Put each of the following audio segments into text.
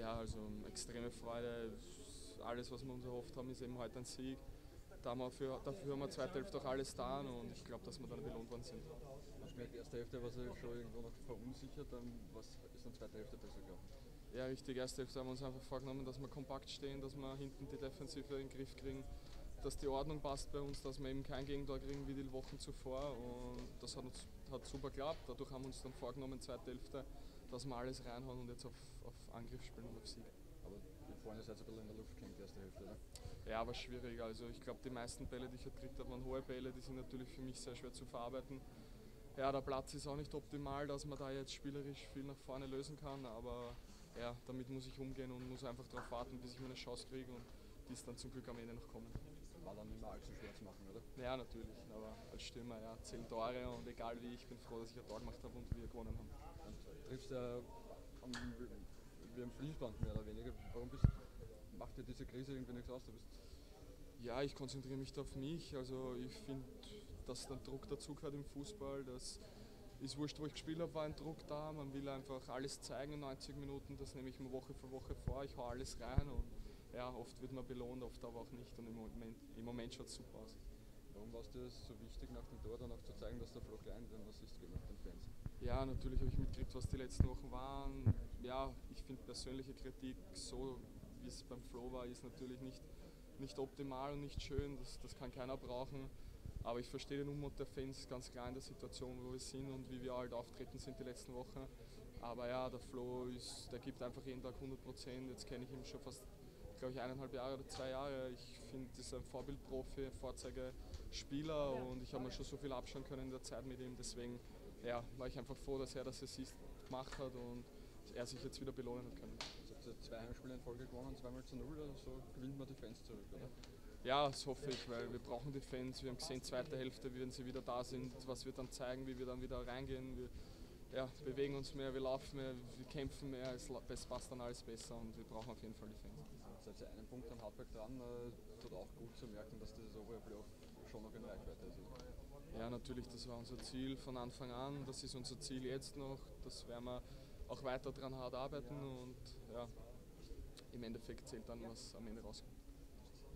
Ja, also extreme Freude. Alles, was wir uns erhofft haben, ist eben heute ein Sieg. Dafür, dafür haben wir zweite Hälfte auch alles da und ich glaube, dass wir dann belohnt worden sind. Hast du die erste Hälfte war schon irgendwo noch verunsichert, was ist dann zweite Hälfte besser gelaufen? Ja, richtig. Erste Hälfte haben wir uns einfach vorgenommen, dass wir kompakt stehen, dass wir hinten die Defensive in den Griff kriegen, dass die Ordnung passt bei uns, dass wir eben kein Gegentor kriegen wie die Wochen zuvor. Und das hat, uns, hat super geklappt. Dadurch haben wir uns dann vorgenommen, zweite Hälfte, dass wir alles reinhauen und jetzt auf, auf Angriff spielen und auf Sieg. Aber vorne seid ihr ein bisschen in der Luft gehängt, die erste Hälfte, oder? Ja, war schwierig. Also ich glaube, die meisten Bälle, die ich gekriegt habe, waren hohe Bälle, die sind natürlich für mich sehr schwer zu verarbeiten. Ja, der Platz ist auch nicht optimal, dass man da jetzt spielerisch viel nach vorne lösen kann, aber ja, damit muss ich umgehen und muss einfach darauf warten, bis ich meine Chance kriege und die ist dann zum Glück am Ende noch kommen. War dann nicht mehr allzu schwer zu machen, oder? Ja, natürlich, aber als Stürmer, ja, zehn Tore und egal wie, ich bin froh, dass ich ein Tor gemacht habe und wir gewonnen haben. Und triffst ja am, wie am Fließband mehr oder weniger. Warum bist, macht dir diese Krise irgendwie nichts aus? Du bist ja, ich konzentriere mich da auf mich. Also ich finde, dass der Druck dazu gehört im Fußball. Das ist wurscht, wo ich gespielt habe, war ein Druck da. Man will einfach alles zeigen in 90 Minuten. Das nehme ich mir Woche für Woche vor. Ich hau alles rein und ja, oft wird man belohnt, oft aber auch nicht. Und im Moment, im Moment schaut es super aus. Warum war es dir so wichtig, nach dem Tor dann auch zu zeigen, dass der Flo Klein den Assist gibt mit den Fans? Ja, natürlich habe ich mitgekriegt, was die letzten Wochen waren. Ja, ich finde persönliche Kritik, so wie es beim Flo war, ist natürlich nicht, nicht optimal und nicht schön. Das, das kann keiner brauchen. Aber ich verstehe den Unmut der Fans ganz klar in der Situation, wo wir sind und wie wir halt auftreten sind die letzten Wochen. Aber ja, der Flo ist, der gibt einfach jeden Tag 100 Prozent. Jetzt kenne ich ihn schon fast, glaube ich, eineinhalb Jahre oder zwei Jahre. Ich finde, das ist ein Vorbildprofi, Vorzeigespieler und ich habe mir schon so viel abschauen können in der Zeit mit ihm. Deswegen ja, war ich einfach froh, dass er das Assist gemacht hat und er sich jetzt wieder belohnen hat können. Also zwei Heimspiele in Folge gewonnen, zweimal zu null, so gewinnt man die Fans zurück, oder? Ja, das hoffe ich, weil wir brauchen die Fans. Wir haben gesehen, zweite Hälfte, wenn sie wieder da sind, was wir dann zeigen, wie wir dann wieder reingehen. Wir ja, bewegen uns mehr, wir laufen mehr, wir kämpfen mehr, es passt dann alles besser und wir brauchen auf jeden Fall die Fans. Seid ihr einen Punkt an Hartberg dran, äh, tut auch gut zu merken, dass dieses obere Playoff schon noch in Reichweite ist. Ja, natürlich, das war unser Ziel von Anfang an, das ist unser Ziel jetzt noch, das werden wir auch weiter daran hart arbeiten und ja, im Endeffekt zählt dann, was am Ende rauskommt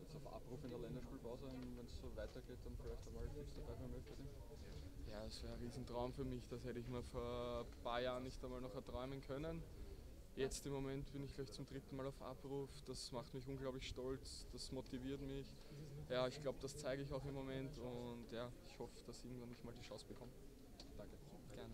jetzt auf Abruf in der Länderspielpause wenn es so weitergeht, dann vielleicht einmal fix dabei beim ÖFB? Ja, das wäre ein Riesentraum für mich. Das hätte ich mir vor ein paar Jahren nicht einmal noch erträumen können. Jetzt im Moment bin ich gleich zum dritten Mal auf Abruf. Das macht mich unglaublich stolz, das motiviert mich. Ja, ich glaube, das zeige ich auch im Moment und ja, ich hoffe, dass ich irgendwann mal die Chance bekomme. Danke. Gerne.